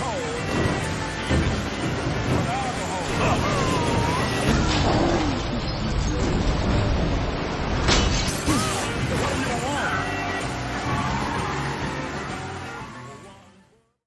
Oh.